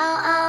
oh, oh.